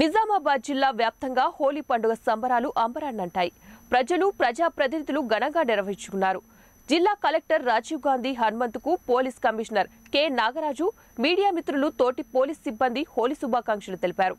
నిజామాబాద్ జిల్లా వ్యాప్తంగా హోలీ పండుగ సంబరాలు అంబరాన్నంటాయి. ప్రజలు ప్రజాప్రతినిధులు ఘనంగా నిర్వహించుకున్నారు. జిల్లా collector Rajiv Gandhi హనుమంతుకు police commissioner K. Nagaraju media మిత్రులు తోటి పోలీస్ సిబ్బంది హోలీ శుభాకాంక్షలు తెలిపారు.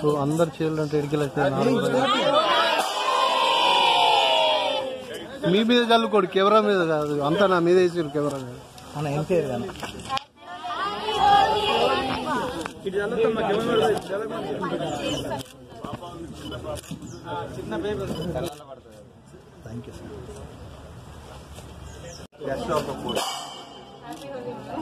సో అందరు చీరలు అంటే మీ మీద చల్లుకోడు కెమెరా మీద కాదు. అంతా నా మీద వేసారు కెమెరా మీద. అన్న ఏం కానీ థ్యాంక్ యూ సార్